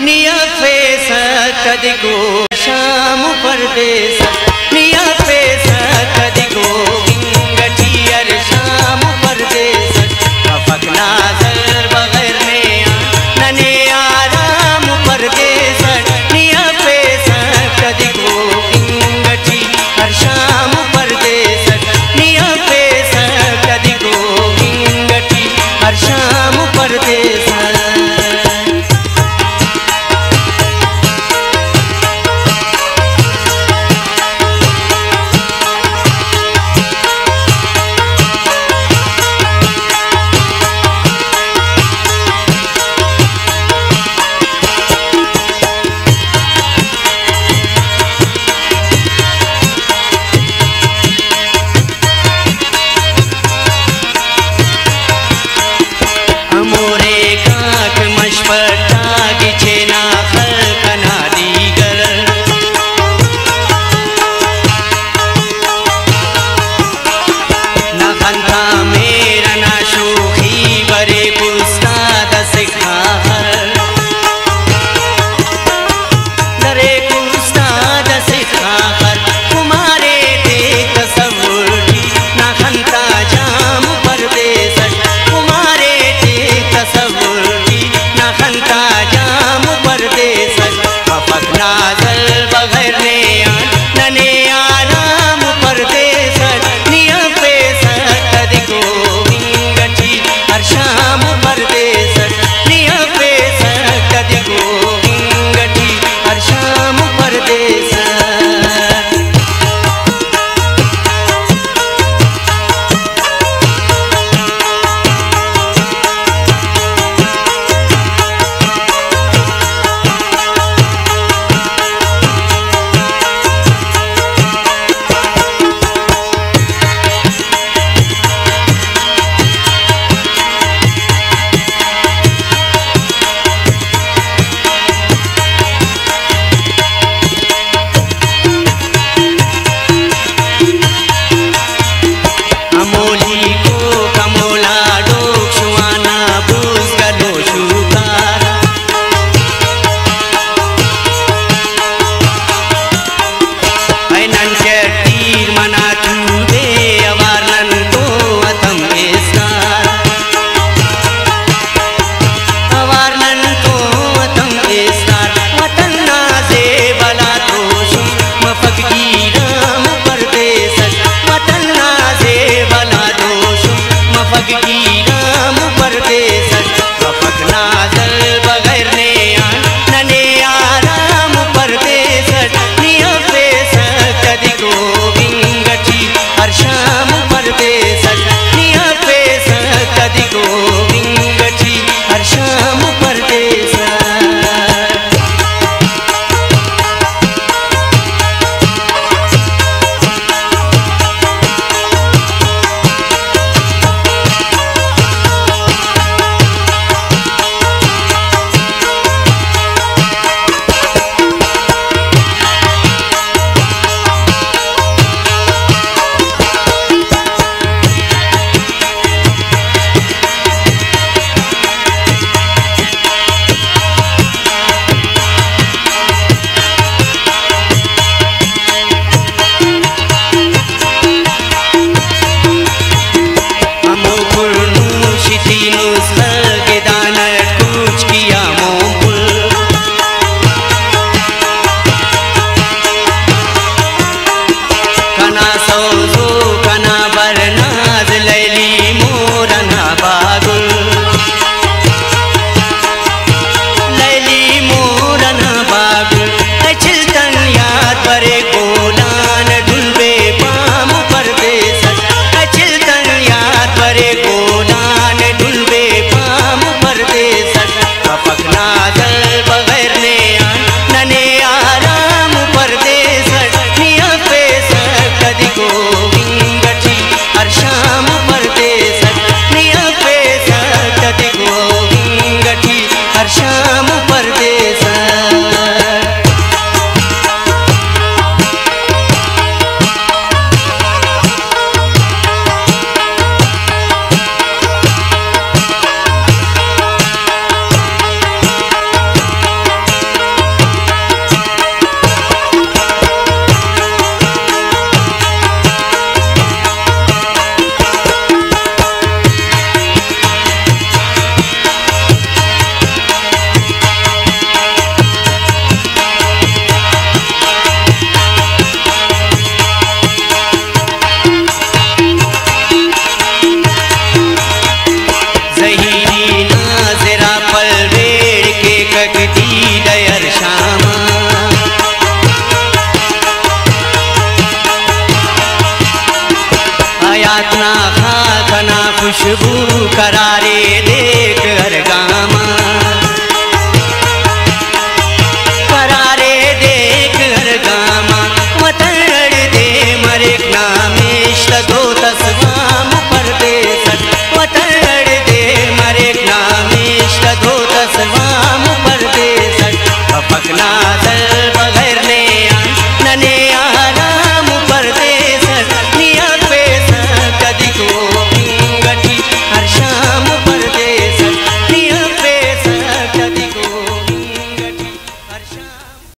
निया फेस कद को शाम परदेस करे गो